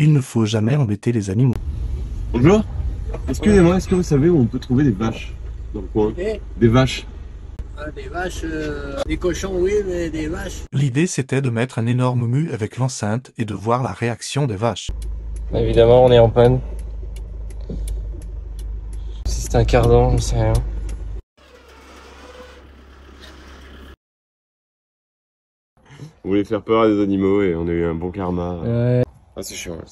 Il ne faut jamais embêter les animaux. Bonjour Excusez-moi, est-ce que vous savez où on peut trouver des vaches? Dans le coin Des vaches ah, des vaches, euh, des cochons, oui, mais des vaches. L'idée c'était de mettre un énorme mu avec l'enceinte et de voir la réaction des vaches. Évidemment, on est en panne. Si c'est un cardan, j'en sais rien. On voulait faire peur à des animaux et on a eu un bon karma. Ouais, Ah c'est chiant, ouais.